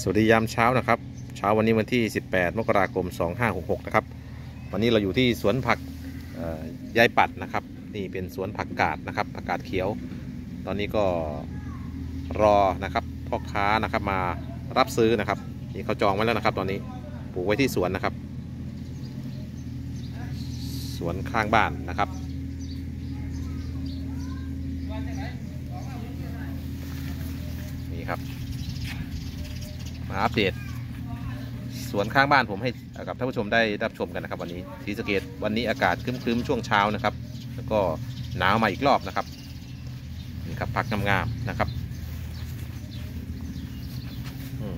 สวัสดียามเช้านะครับ เช้าวันนี้วันที่ 18 มกราคม 2566 นะครับ วันนี้เราอยู่ที่สวนผักยายปัดนะครับ นี่เป็นสวนผักกาดนะครับผักกาดเขียว ตอนนี้ก็รอนะครับพ่อค้านะครับมารับซื้อนะครับนี่เขาจองไว้แล้วนะครับ ตอนนี้ปลูกไว้ที่สวนนะครับ สวนข้างบ้านนะครับนี่ครับ มาอัปเดตสวนข้างบ้านผมให้กับท่านผู้ชมได้รับชมกันนะครับ วันนี้ศรีสะเกดวันนี้อากาศครึ้มๆช่วงเช้านะครับ แล้วก็หนาวมาอีกรอบนะครับนี่ครับผักงามๆนะครับอืม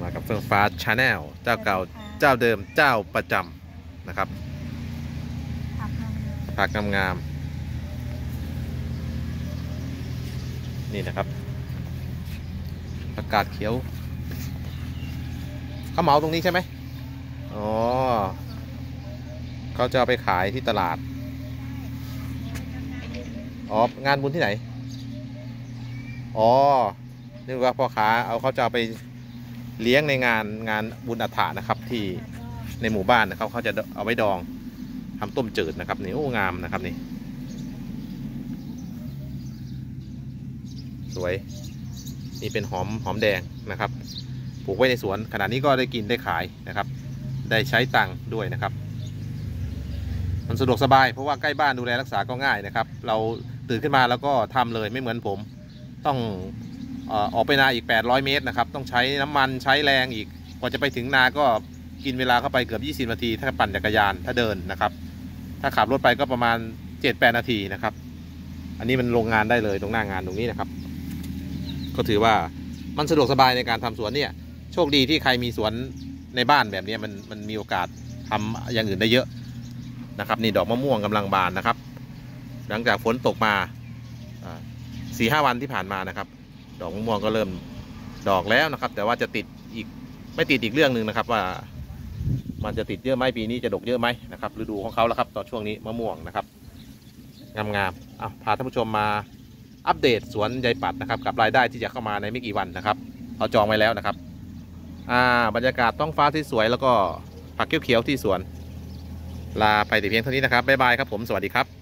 มากับเฟื่องฟ้าชาแนลเจ้าเก่าเจ้าเดิมเจ้าประจำนะครับผักนมผักงามๆนี่นะครับผักกาดเขียว เขาเหมาตรงนี้ใช่ไหมอ๋อเขาจะเอาไปขายที่ตลาด อ๋อ งานบุญที่ไหน อ๋อนึกว่าพ่อค้าเอาเขาจะเอาไปเลี้ยงในงานงานบุญอัฐานะครับที่ในหมู่บ้านนะครับเขาจะเอาไว้ดองทำต้มจืดนะครับนี่โอ้งามนะครับนี่ สวย นี่เป็นหอมหอมแดงนะครับ ลูกไว้ในสวนขณะนี้ก็ได้กินได้ขายนะครับ ได้ใช้ตังค์ด้วยนะครับ มันสะดวกสบายเพราะว่าใกล้บ้านดูแลรักษาก็ง่ายนะครับ เราตื่นขึ้นมาแล้วก็ทำเลยไม่เหมือนผม ต้องออกไปนาอีก 800 เมตรนะครับ ต้องใช้น้ำมันใช้แรงอีกกว่าจะไปถึงนาก็กินเวลาเข้าไปเกือบ 20 นาที ถ้าปั่นจักรยานถ้าเดินนะครับ ถ้าขับรถไปก็ประมาณ 7-8 นาทีนะครับ อันนี้มันโรงงานได้เลยตรงหน้างานตรงนี้นะครับ ก็ถือว่ามันสะดวกสบายในการทำสวนเนี่ย โชคดีที่ใครมีสวนในบ้านแบบนี้มันมันมีโอกาสทำอย่างอื่นได้เยอะนะครับนี่ดอกมะม่วงกำลังบานนะครับ หลังจากฝนตกมาสี่ห้าวันที่ผ่านมานะครับ ดอกมะม่วงก็เริ่มดอกแล้วนะครับ แต่ว่าจะติดอีกไม่ติดอีกเรื่องหนึ่งนะครับ ว่า มันจะติดเยอะไหมปีนี้จะดกเยอะไหมนะครับฤดูของเขาแล้วครับตอนช่วงนี้มะม่วงนะครับงามๆอะพาท่านผู้ชมมาอัปเดตสวนยายปัดนะครับ กับรายได้ที่จะเข้ามาในไม่กี่วันนะครับเราจองไว้แล้วนะครับ อ่าบรรยากาศต้องฟ้าที่สวยแล้วก็ผักเขียวๆที่สวน ลาไปแต่เพียงเท่านี้นะครับบ๊ายบายครับผมสวัสดีครับ